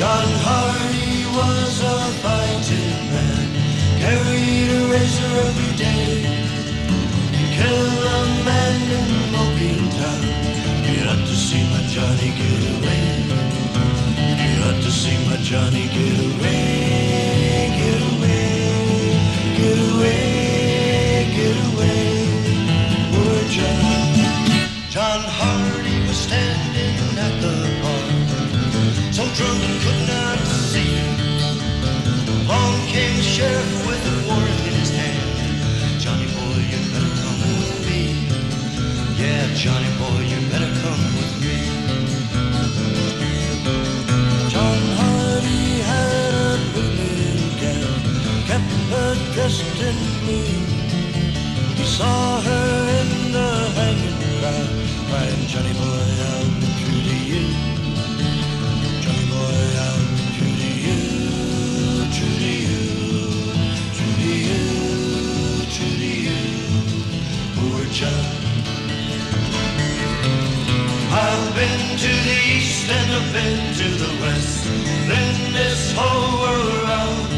John Hardy was a fighting man, carried a razor every day. He'd kill a man in Moping Town. You ought to see my Johnny get away. You ought to see my Johnny get away. He could not see. Along came the sheriff with a warrant in his hand. Johnny boy, you better come with me. Yeah, Johnny boy, you better come with me. John Hardy had a little gal, kept her dressed in blue. He saw her in the hanging crowd, crying, Johnny boy, Poor I've been to the east and I've been to the west, been this whole world around.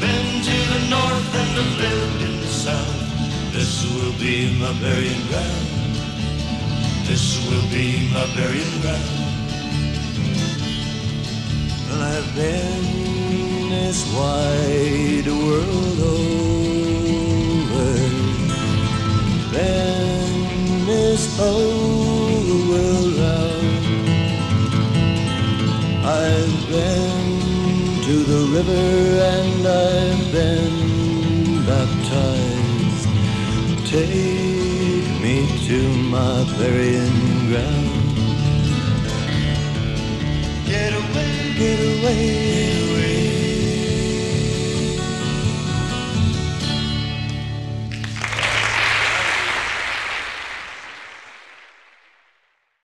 Been to the north and I've lived in the south. This will be my burying ground. This will be my burying ground. Well, I've been this wide this whole world round. I've been to the river and I've been baptized. Take me to my burying ground. Get away, get away,